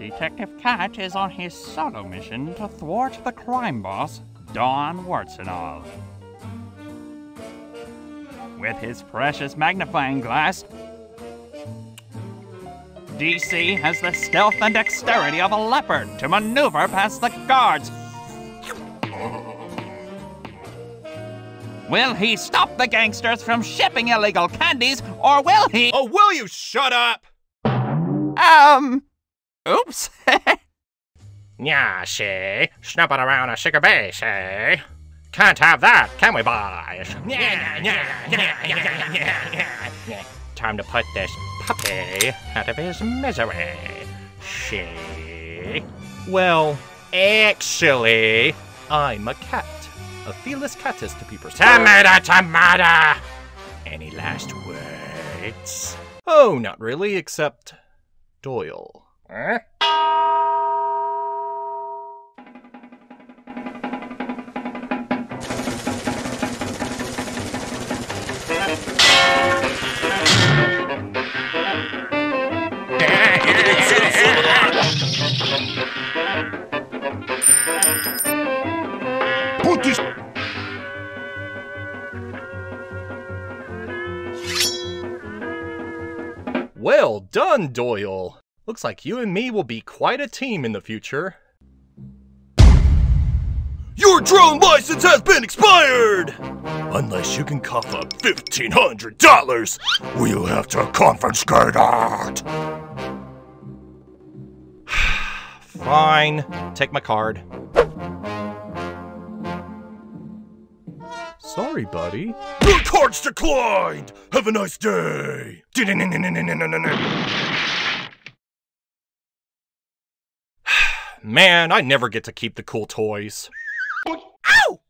Detective Cat is on his solo mission to thwart the crime boss, Don Wartsenall. With his precious magnifying glass, DC has the stealth and dexterity of a leopard to maneuver past the guards. Will he stop the gangsters from shipping illegal candies, or will he? Oh, will you shut up? Um. Oops. Yeah, she. Snooping around a sugar bay, she. Can't have that, can we, boys? Yeah, yeah, yeah, yeah, yeah, yeah. Time to put this puppy out of his misery. She. Well, Actually, I'm a cat. A felis catus to be precise. tomato, tomato. Any last words? Oh, not really, except Doyle. Huh? Well done, Doyle. Looks like you and me will be quite a team in the future. Your drone license has been expired! Unless you can cough up $1,500, we'll have to confiscate it! Fine. Take my card. Sorry, buddy. Your card's declined! Have a nice day! Man, I never get to keep the cool toys. Ow!